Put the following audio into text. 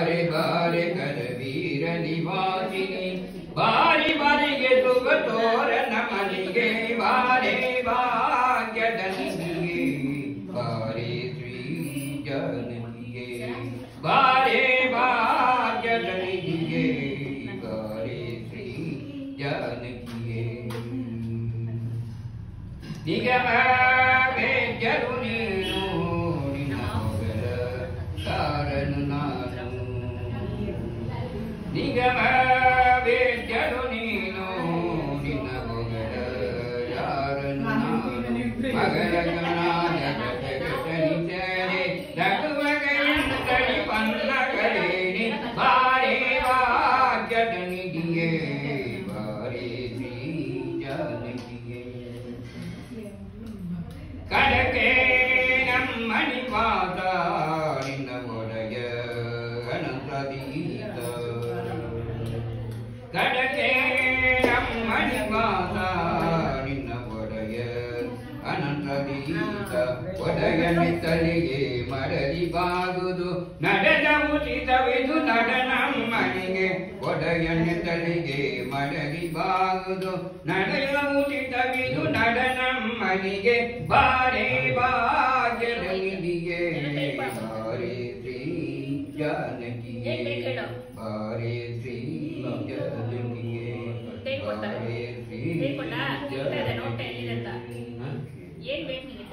ಬಾರೆ ಬಾರೆ ಕರವೀರ ನಿವಾಸಿನಿ ಬಾರಿ ಬಾರಿಗೆ ಶುಭ ತೋರಣ ಮನೆಗೆ ಬಾರೆ ಭಾಗ್ಯದ ನಿಧಿಗೆ ಬಾರೆ ಶ್ರೀ ಜಾನಕಿಗೆ ಬಾರೆ ಭಾಗ್ಯದ ನಿಧಿಗೆ ಬಾರೆ ಶ್ರೀ ಜಾನಕಿಗೆ ನಿಗಮ ವೇದ್ಯರು ನೀನು ನಿನ್ನ ಮೊಗಲ ಕಾರಣ ನಾನು ನಿಗಮ ವೇದ್ಯರು ನೀನು ನಿನ್ನ ಮೊಗಲ ಯಾರನ್ನು ನಾನು ಮಗಳ ಗಣಾಯ ಜಗತ್ತನಿಸರೆ ರಘುವಗೆಯನ್ನು ತಡಿ ಪನ್ನಗಳೇನೆ ಬಾರೆ ಭಾಗ್ಯದ ನಿಧಿಯೇ ಬಾರೆ ಶ್ರೀ ಜಾನಕಿಯೇ ಕಡಕೆ ನಮ್ಮನಿ ಪಾದ ನಿನ್ನ ಒಡೆಯ ಅನಂತದೀತ ಗಡಕೆ ರಮ್ಮಣಿ ಮಾತಾ ನಿನ್ನ ಒಡೆಯ ಅನಂತ ಗೀತ ಒಡೆಯನೆ ನಡೆದ ಉಚಿತವಿದು ನಡನಮ್ಮನಿಗೆ ಒಡೆಯನೆ ತಲೆಗೆ ಮರದಿ ಬಾರೇ ಶ್ರೀ ಜಾನಕಿಗೆ ಬಾರೇ ಶ್ರೀ ಕೊಡ್ತಾರೆ ಹೇಳ್ಕೊಳ್ಳ ಏನ್ ಬೇಕು ನಿಮಗೆ